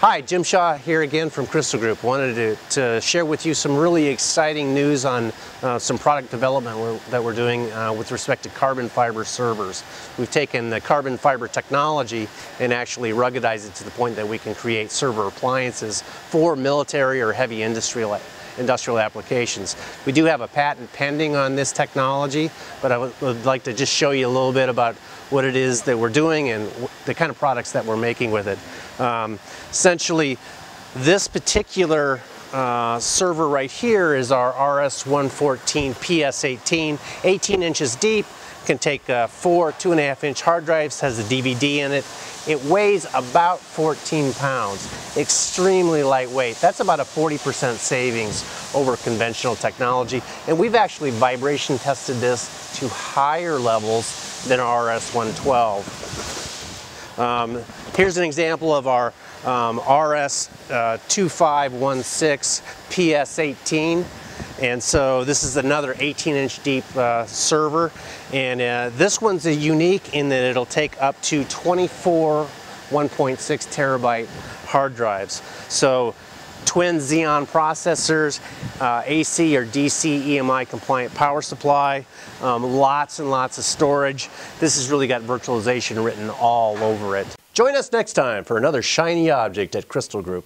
Hi, Jim Shaw here again from Crystal Group. Wanted to, to share with you some really exciting news on uh, some product development we're, that we're doing uh, with respect to carbon fiber servers. We've taken the carbon fiber technology and actually ruggedized it to the point that we can create server appliances for military or heavy industrial industrial applications. We do have a patent pending on this technology, but I would like to just show you a little bit about what it is that we're doing and the kind of products that we're making with it. Um, essentially, this particular uh, server right here is our RS-114 PS18, 18 inches deep, can take uh, four two and a half inch hard drives, has a DVD in it. It weighs about 14 pounds, extremely lightweight. That's about a 40% savings over conventional technology. And we've actually vibration tested this to higher levels than our RS-112. Um, here's an example of our um, RS-2516 uh, PS18. And so this is another 18 inch deep uh, server. And uh, this one's unique in that it'll take up to 24 1.6 terabyte hard drives. So twin Xeon processors, uh, AC or DC EMI compliant power supply, um, lots and lots of storage. This has really got virtualization written all over it. Join us next time for another shiny object at Crystal Group.